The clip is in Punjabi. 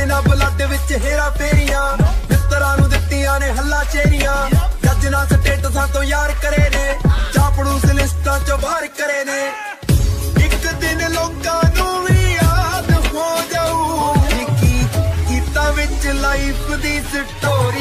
ਸਾਡੇ ਨਾਲ ਬਲੱਡ ਵਿੱਚ ਹੇਰਾ ਫੇਰੀਆਂ ਮਿੱਤਰਾਂ ਨੂੰ ਦਿੱਤੀਆਂ ਨੇ ਹੱਲਾ ਚੇਰੀਆਂ। ਜੱਜ ਨਾਲ ਸਟੇਟਸਾਂ ਤੋਂ ਯਾਰ ਕਰੇ ਨੇ ਚਾਪੜੂ ਲਿਸਟਾਂ ਚੋਂ ਬਾਹਰ ਕਰੇ ਨੇ। ਇੱਕ ਦਿਨ ਲੋਕਾਂ ਨੂੰ ਵੀ ਯਾਦ ਹੋ ਜਾਊ ਕੀ ਕੀਤਾ ਵਿੱਚ ਲਾਈਫ ਦੀ ਸਟੋਰੀ